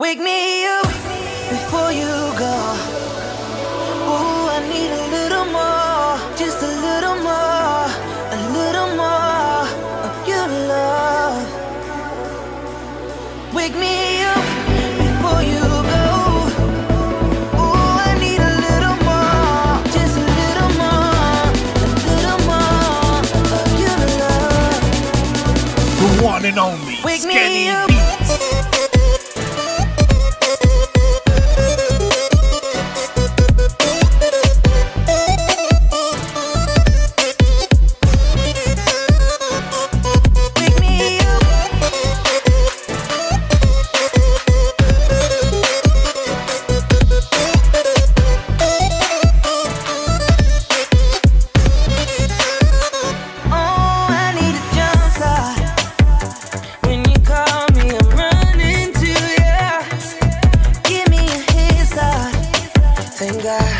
Wake me up before you go. Ooh, I need a little more, just a little more, a little more of your love. Wake me up before you go. One and only Wake Skinny Beat. hunger.